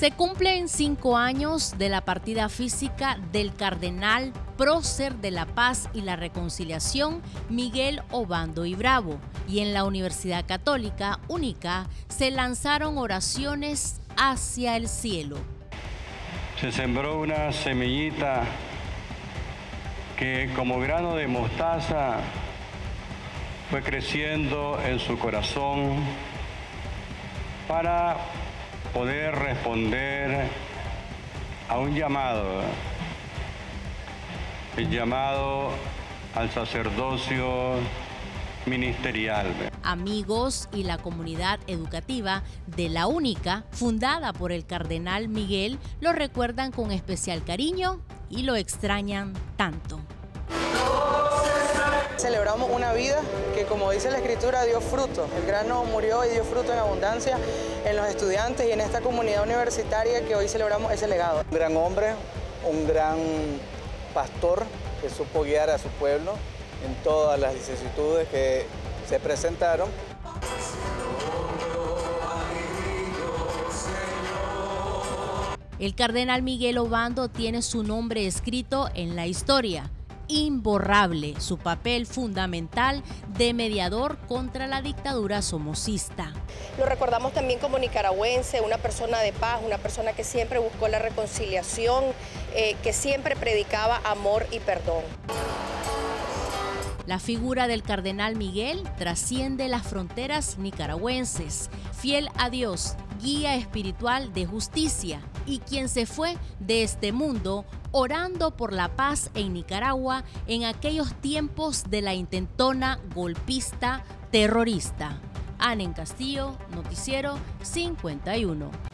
Se cumplen cinco años de la partida física del cardenal prócer de la paz y la reconciliación Miguel Obando y Bravo, y en la Universidad Católica Única se lanzaron oraciones hacia el cielo. Se sembró una semillita que como grano de mostaza fue creciendo en su corazón para poder responder a un llamado, el llamado al sacerdocio ministerial. Amigos y la comunidad educativa de la única, fundada por el cardenal Miguel, lo recuerdan con especial cariño y lo extrañan tanto. Celebramos una vida que, como dice la escritura, dio fruto. El grano murió y dio fruto en abundancia en los estudiantes y en esta comunidad universitaria que hoy celebramos ese legado. Un gran hombre, un gran pastor que supo guiar a su pueblo en todas las vicisitudes que se presentaron. El cardenal Miguel Obando tiene su nombre escrito en la historia imborrable su papel fundamental de mediador contra la dictadura somocista. Lo recordamos también como nicaragüense, una persona de paz, una persona que siempre buscó la reconciliación, eh, que siempre predicaba amor y perdón. La figura del cardenal Miguel trasciende las fronteras nicaragüenses, fiel a Dios, guía espiritual de justicia y quien se fue de este mundo orando por la paz en Nicaragua en aquellos tiempos de la intentona golpista terrorista. Ana en Castillo, Noticiero 51.